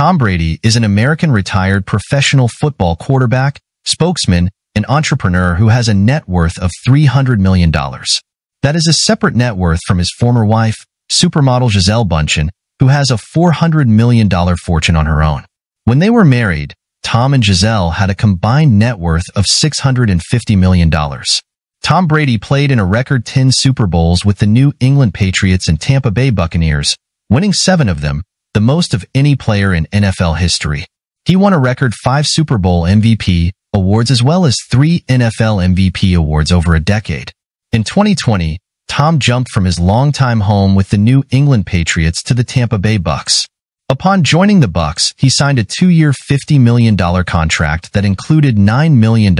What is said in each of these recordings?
Tom Brady is an American retired professional football quarterback, spokesman, and entrepreneur who has a net worth of $300 million. That is a separate net worth from his former wife, supermodel Gisele Bündchen, who has a $400 million fortune on her own. When they were married, Tom and Gisele had a combined net worth of $650 million. Tom Brady played in a record 10 Super Bowls with the New England Patriots and Tampa Bay Buccaneers, winning seven of them, the most of any player in NFL history. He won a record five Super Bowl MVP awards as well as three NFL MVP awards over a decade. In 2020, Tom jumped from his longtime home with the New England Patriots to the Tampa Bay Bucks. Upon joining the Bucks, he signed a two-year $50 million contract that included $9 million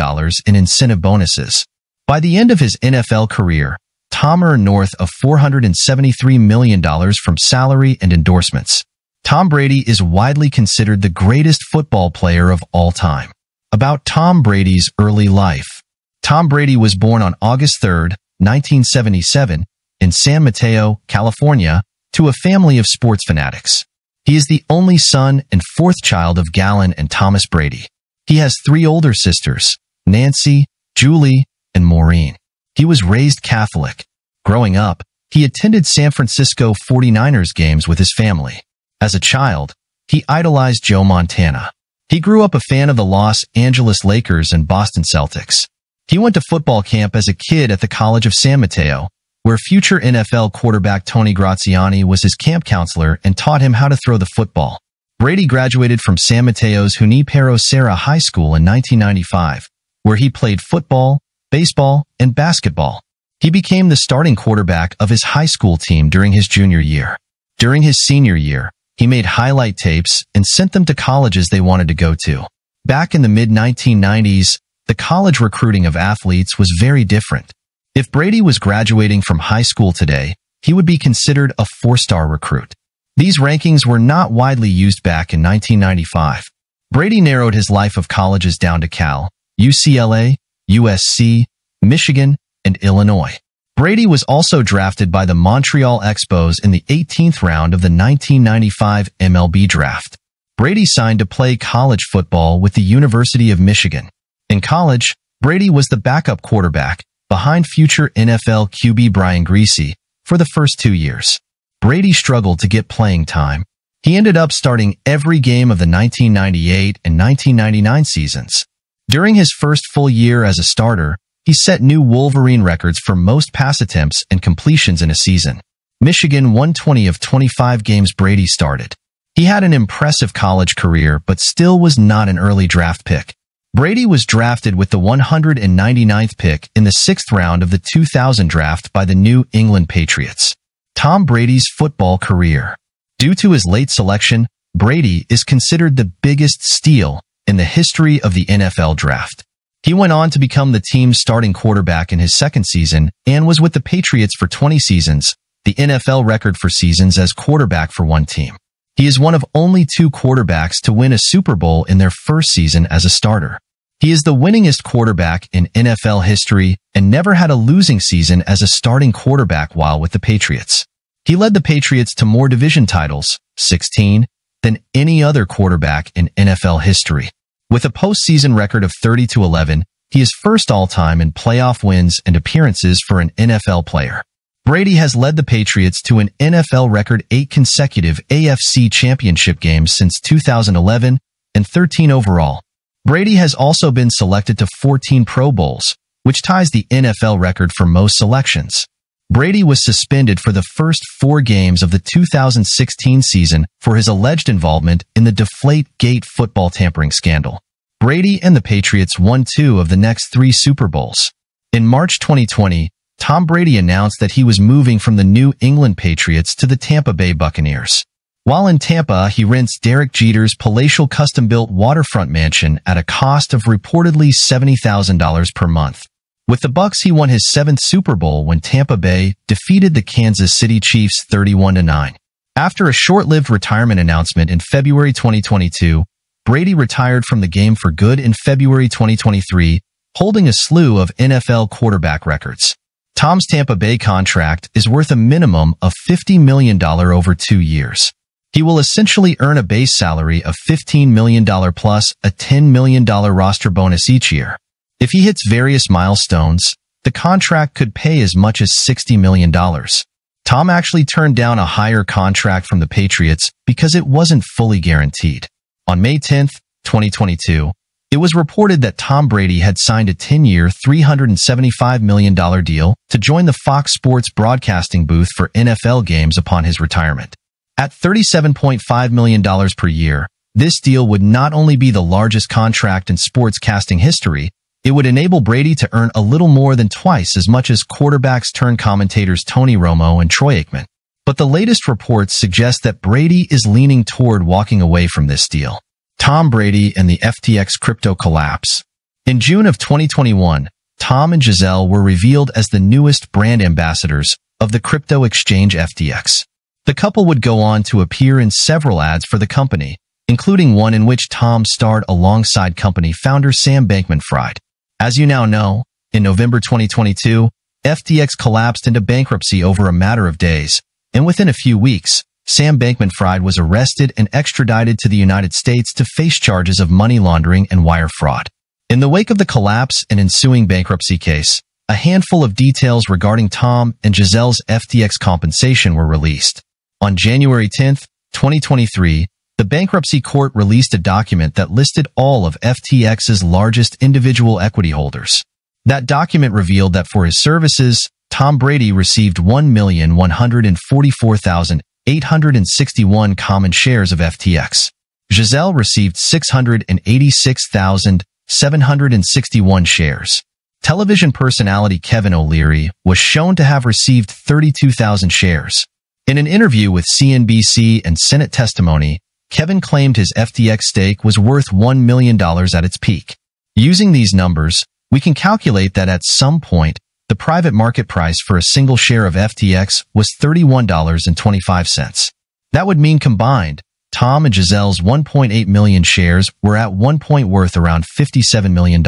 in incentive bonuses. By the end of his NFL career, Tom earned north of $473 million from salary and endorsements. Tom Brady is widely considered the greatest football player of all time. About Tom Brady's early life. Tom Brady was born on August 3, 1977, in San Mateo, California, to a family of sports fanatics. He is the only son and fourth child of Galynn and Thomas Brady. He has three older sisters, Nancy, Julie, and Maureen. He was raised Catholic. Growing up, he attended San Francisco 49ers games with his family. As a child, he idolized Joe Montana. He grew up a fan of the Los Angeles Lakers and Boston Celtics. He went to football camp as a kid at the College of San Mateo, where future NFL quarterback Tony Graziani was his camp counselor and taught him how to throw the football. Brady graduated from San Mateo's Junipero Serra High School in 1995, where he played football, baseball, and basketball. He became the starting quarterback of his high school team during his junior year. During his senior year, he made highlight tapes and sent them to colleges they wanted to go to. Back in the mid-1990s, the college recruiting of athletes was very different. If Brady was graduating from high school today, he would be considered a four-star recruit. These rankings were not widely used back in 1995. Brady narrowed his life of colleges down to Cal, UCLA, USC, Michigan, and Illinois. Brady was also drafted by the Montreal Expos in the 18th round of the 1995 MLB draft. Brady signed to play college football with the University of Michigan. In college, Brady was the backup quarterback behind future NFL QB Brian Griese for the first two years. Brady struggled to get playing time. He ended up starting every game of the 1998 and 1999 seasons. During his first full year as a starter, he set new Wolverine records for most pass attempts and completions in a season. Michigan won 20 of 25 games Brady started. He had an impressive college career, but still was not an early draft pick. Brady was drafted with the 199th pick in the sixth round of the 2000 draft by the New England Patriots. Tom Brady's football career. Due to his late selection, Brady is considered the biggest steal in the history of the NFL draft. He went on to become the team's starting quarterback in his second season and was with the Patriots for 20 seasons, the NFL record for seasons as quarterback for one team. He is one of only two quarterbacks to win a Super Bowl in their first season as a starter. He is the winningest quarterback in NFL history and never had a losing season as a starting quarterback while with the Patriots. He led the Patriots to more division titles, 16, than any other quarterback in NFL history. With a postseason record of 30 to 11, he is first all-time in playoff wins and appearances for an NFL player. Brady has led the Patriots to an NFL record eight consecutive AFC championship games since 2011 and 13 overall. Brady has also been selected to 14 Pro Bowls, which ties the NFL record for most selections. Brady was suspended for the first four games of the 2016 season for his alleged involvement in the Deflate Gate football tampering scandal. Brady and the Patriots won two of the next three Super Bowls. In March 2020, Tom Brady announced that he was moving from the New England Patriots to the Tampa Bay Buccaneers. While in Tampa, he rents Derek Jeter's palatial custom-built waterfront mansion at a cost of reportedly $70,000 per month. With the Bucks, he won his seventh Super Bowl when Tampa Bay defeated the Kansas City Chiefs 31-9. After a short-lived retirement announcement in February 2022, Brady retired from the game for good in February 2023, holding a slew of NFL quarterback records. Tom's Tampa Bay contract is worth a minimum of $50 million over two years. He will essentially earn a base salary of $15 million plus a $10 million roster bonus each year. If he hits various milestones, the contract could pay as much as $60 million. Tom actually turned down a higher contract from the Patriots because it wasn't fully guaranteed. On May 10, 2022, it was reported that Tom Brady had signed a 10-year, $375 million deal to join the Fox Sports broadcasting booth for NFL games upon his retirement. At $37.5 million per year, this deal would not only be the largest contract in sportscasting history, it would enable Brady to earn a little more than twice as much as quarterbacks turned commentators Tony Romo and Troy Aikman. But the latest reports suggest that Brady is leaning toward walking away from this deal. Tom Brady and the FTX crypto collapse. In June of 2021, Tom and Gisele were revealed as the newest brand ambassadors of the crypto exchange FTX. The couple would go on to appear in several ads for the company, including one in which Tom starred alongside company founder Sam Bankman-Fried. As you now know, in November 2022, FTX collapsed into bankruptcy over a matter of days, and within a few weeks, Sam Bankman-Fried was arrested and extradited to the United States to face charges of money laundering and wire fraud. In the wake of the collapse and ensuing bankruptcy case, a handful of details regarding Tom and Gisele's FTX compensation were released. On January 10, 2023, the bankruptcy court released a document that listed all of FTX's largest individual equity holders. That document revealed that for his services, Tom Brady received 1,144,000 861 common shares of FTX. Gisele received 686,761 shares. Television personality Kevin O'Leary was shown to have received 32,000 shares. In an interview with CNBC and Senate testimony, Kevin claimed his FTX stake was worth $1 million at its peak. Using these numbers, we can calculate that at some point, the private market price for a single share of FTX was $31.25. That would mean combined, Tom and Gisele's 1.8 million shares were at one point worth around $57 million.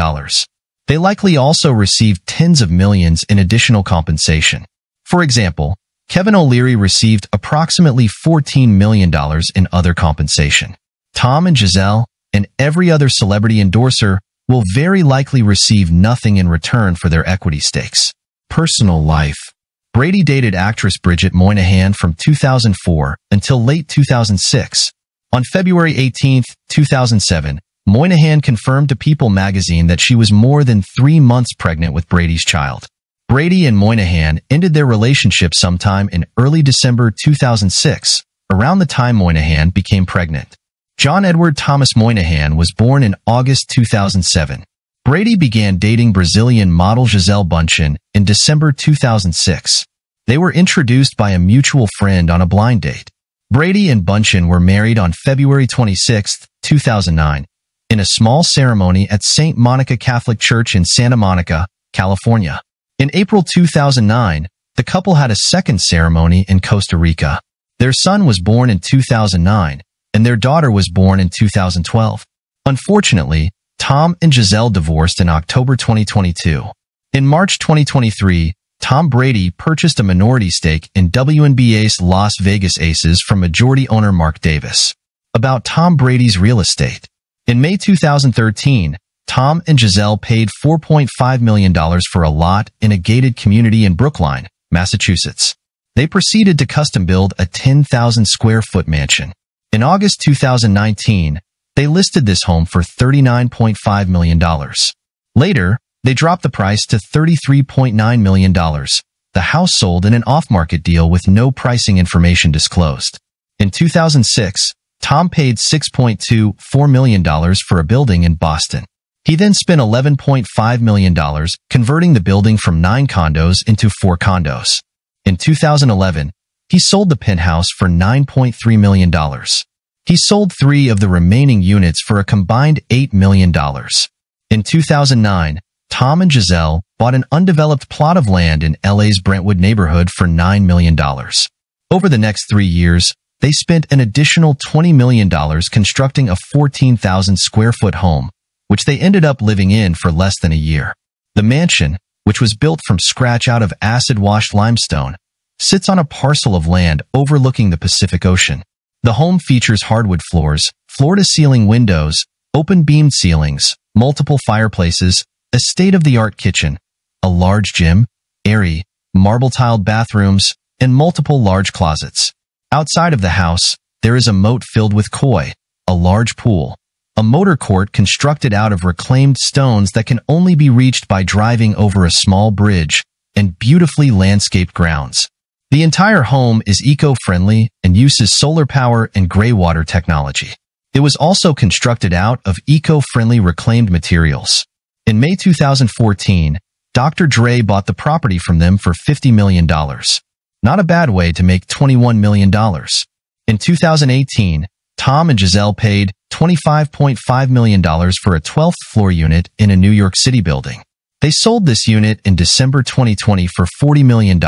They likely also received tens of millions in additional compensation. For example, Kevin O'Leary received approximately $14 million in other compensation. Tom and Gisele and every other celebrity endorser will very likely receive nothing in return for their equity stakes. Personal life Brady dated actress Bridget Moynahan from 2004 until late 2006. On February 18, 2007, Moynahan confirmed to People magazine that she was more than three months pregnant with Brady's child. Brady and Moynahan ended their relationship sometime in early December 2006, around the time Moynahan became pregnant. John Edward Thomas Moynahan was born in August 2007. Brady began dating Brazilian model Gisele Bündchen in December 2006. They were introduced by a mutual friend on a blind date. Brady and Bündchen were married on February 26, 2009, in a small ceremony at St. Monica Catholic Church in Santa Monica, California. In April 2009, the couple had a second ceremony in Costa Rica. Their son was born in 2009, and their daughter was born in 2012. Unfortunately, Tom and Gisele divorced in October 2022. In March 2023, Tom Brady purchased a minority stake in WNBA's Las Vegas Aces from majority owner Mark Davis. About Tom Brady's real estate. In May 2013, Tom and Gisele paid $4.5 million for a lot in a gated community in Brookline, Massachusetts. They proceeded to custom build a 10,000 square foot mansion. In August 2019, they listed this home for $39.5 million. Later, they dropped the price to $33.9 million. The house sold in an off-market deal with no pricing information disclosed. In 2006, Tom paid $6.24 million for a building in Boston. He then spent $11.5 million converting the building from nine condos into four condos. In 2011, he sold the penthouse for $9.3 million. He sold three of the remaining units for a combined $8 million. In 2009, Tom and Gisele bought an undeveloped plot of land in LA's Brentwood neighborhood for $9 million. Over the next three years, they spent an additional $20 million constructing a 14,000 square foot home, which they ended up living in for less than a year. The mansion, which was built from scratch out of acid-washed limestone, sits on a parcel of land overlooking the Pacific Ocean. The home features hardwood floors, floor-to-ceiling windows, open-beamed ceilings, multiple fireplaces, a state-of-the-art kitchen, a large gym, airy, marble-tiled bathrooms, and multiple large closets. Outside of the house, there is a moat filled with koi, a large pool, a motor court constructed out of reclaimed stones that can only be reached by driving over a small bridge, and beautifully landscaped grounds. The entire home is eco-friendly and uses solar power and gray water technology. It was also constructed out of eco-friendly reclaimed materials. In May 2014, Dr. Dre bought the property from them for $50 million. Not a bad way to make $21 million. In 2018, Tom and Gisele paid $25.5 million for a 12th floor unit in a New York City building. They sold this unit in December 2020 for $40 million.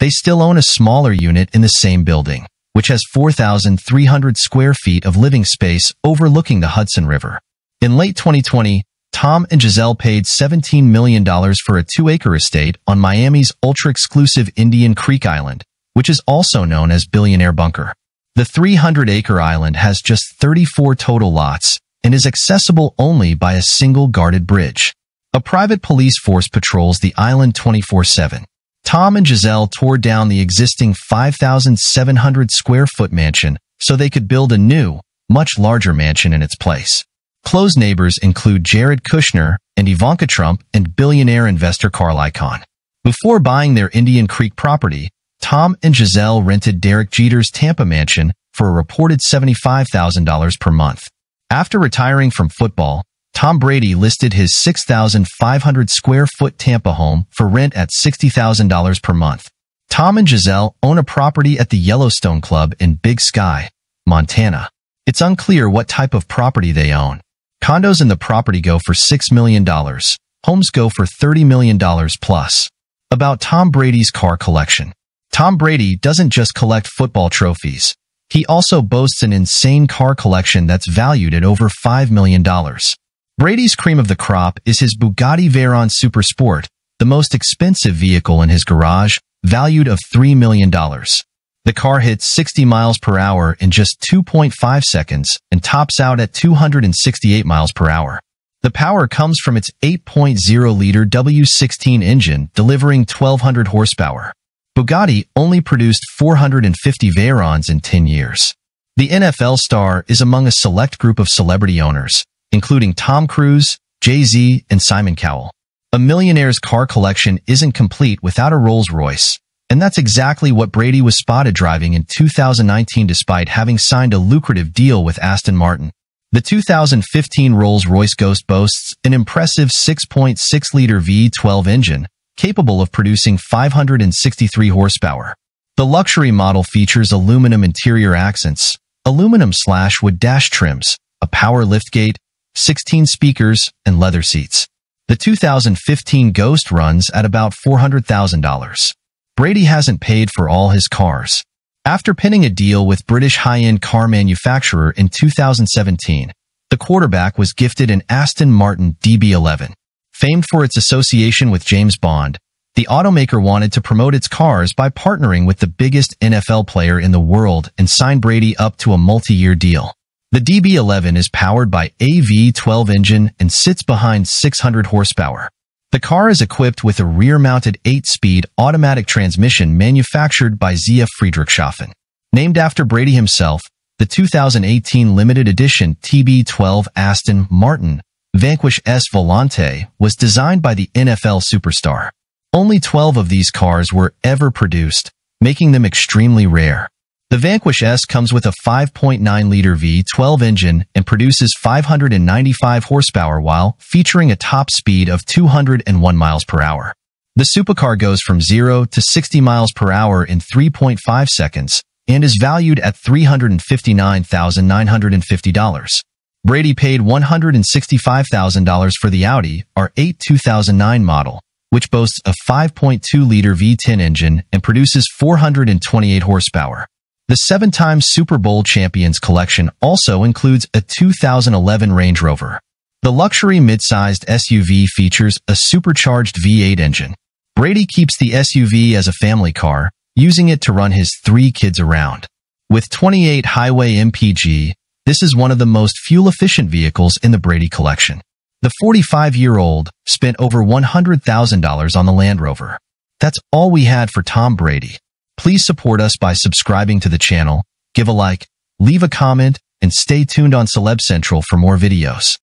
They still own a smaller unit in the same building, which has 4,300 square feet of living space overlooking the Hudson River. In late 2020, Tom and Gisele paid $17 million for a two-acre estate on Miami's ultra-exclusive Indian Creek Island, which is also known as Billionaire Bunker. The 300-acre island has just 34 total lots and is accessible only by a single guarded bridge. A private police force patrols the island 24-7. Tom and Gisele tore down the existing 5,700 square foot mansion so they could build a new, much larger mansion in its place. Close neighbors include Jared Kushner and Ivanka Trump and billionaire investor Carl Icahn. Before buying their Indian Creek property, Tom and Gisele rented Derek Jeter's Tampa mansion for a reported $75,000 per month. After retiring from football, Tom Brady listed his 6,500 square foot Tampa home for rent at $60,000 per month. Tom and Gisele own a property at the Yellowstone Club in Big Sky, Montana. It's unclear what type of property they own. Condos in the property go for $6 million. Homes go for $30 million plus. About Tom Brady's car collection. Tom Brady doesn't just collect football trophies. He also boasts an insane car collection that's valued at over $5 million. Brady's cream of the crop is his Bugatti Veyron Super Sport, the most expensive vehicle in his garage, valued of $3 million. The car hits 60 miles per hour in just 2.5 seconds and tops out at 268 miles per hour. The power comes from its 8.0-liter W16 engine delivering 1200 horsepower. Bugatti only produced 450 Veyrons in 10 years. The NFL star is among a select group of celebrity owners, including Tom Cruise, Jay-Z, and Simon Cowell. A millionaire's car collection isn't complete without a Rolls-Royce, and that's exactly what Brady was spotted driving in 2019 despite having signed a lucrative deal with Aston Martin. The 2015 Rolls-Royce Ghost boasts an impressive 6.6-liter V12 engine, capable of producing 563 horsepower. The luxury model features aluminum interior accents, aluminum slash wood dash trims, a power liftgate, 16 speakers, and leather seats. The 2015 Ghost runs at about $400,000. Brady hasn't paid for all his cars. After pinning a deal with British high-end car manufacturer in 2017, the quarterback was gifted an Aston Martin DB11. Famed for its association with James Bond, the automaker wanted to promote its cars by partnering with the biggest NFL player in the world and signed Brady up to a multi-year deal. The DB11 is powered by a V12 engine and sits behind 600 horsepower. The car is equipped with a rear-mounted 8-speed automatic transmission manufactured by ZF Friedrichshafen. Named after Brady himself, the 2018 limited edition TB12 Aston Martin Vanquish S Volante was designed by the NFL superstar. Only 12 of these cars were ever produced, making them extremely rare. The Vanquish S comes with a 5.9-liter V12 engine and produces 595 horsepower while featuring a top speed of 201 miles per hour. The supercar goes from 0 to 60 miles per hour in 3.5 seconds and is valued at $359,950. Brady paid $165,000 for the Audi R8 2009 model, which boasts a 5.2-liter V10 engine and produces 428 horsepower. The seven-time Super Bowl champions collection also includes a 2011 Range Rover. The luxury mid-sized SUV features a supercharged V8 engine. Brady keeps the SUV as a family car, using it to run his three kids around. With 28 Highway MPG, this is one of the most fuel-efficient vehicles in the Brady collection. The 45-year-old spent over $100,000 on the Land Rover. That's all we had for Tom Brady. Please support us by subscribing to the channel, give a like, leave a comment, and stay tuned on Celeb Central for more videos.